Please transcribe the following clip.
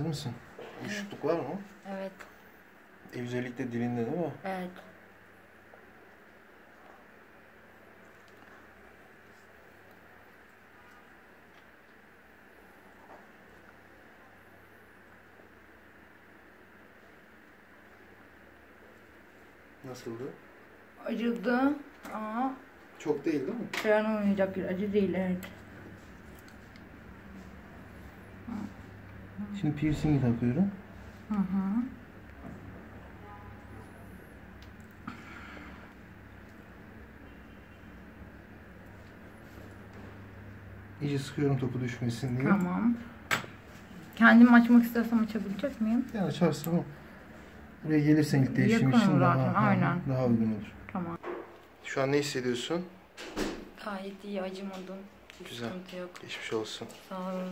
Hazır mısın? Uyuşukluk var mı? Evet. E, özellikle dilinde değil mi? Evet. Nasıldı? Acıdı ama Çok değil değil mi? dayanılmayacak bir acı değil evet. Şimdi piercingi takıyorum. Hı hı. İyice sıkıyorum topu düşmesin diye. Tamam. Kendim açmak istersem açabilecek miyim? Yani açarsın ama buraya gelirsen ilk değişim Yakın için daha, zaten, ha, aynen. daha uygun olur. Tamam. Şu an ne hissediyorsun? Gayet iyi acımadım. Hiç Güzel. yok. Geçmiş olsun. Sağ olun.